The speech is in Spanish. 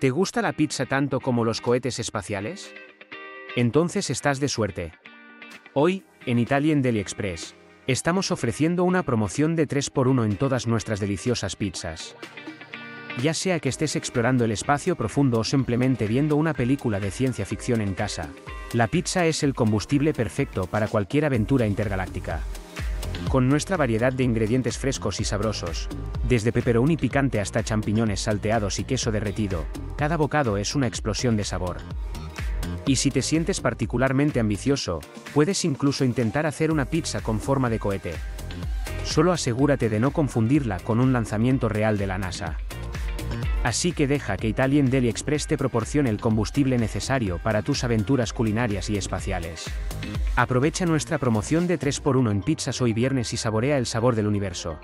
¿Te gusta la pizza tanto como los cohetes espaciales? Entonces estás de suerte. Hoy, en Italian Deli Express, estamos ofreciendo una promoción de 3x1 en todas nuestras deliciosas pizzas. Ya sea que estés explorando el espacio profundo o simplemente viendo una película de ciencia ficción en casa, la pizza es el combustible perfecto para cualquier aventura intergaláctica. Con nuestra variedad de ingredientes frescos y sabrosos, desde pepperoni picante hasta champiñones salteados y queso derretido, cada bocado es una explosión de sabor. Y si te sientes particularmente ambicioso, puedes incluso intentar hacer una pizza con forma de cohete. Solo asegúrate de no confundirla con un lanzamiento real de la NASA. Así que deja que Italian Deli Express te proporcione el combustible necesario para tus aventuras culinarias y espaciales. Aprovecha nuestra promoción de 3x1 en pizzas hoy viernes y saborea el sabor del universo.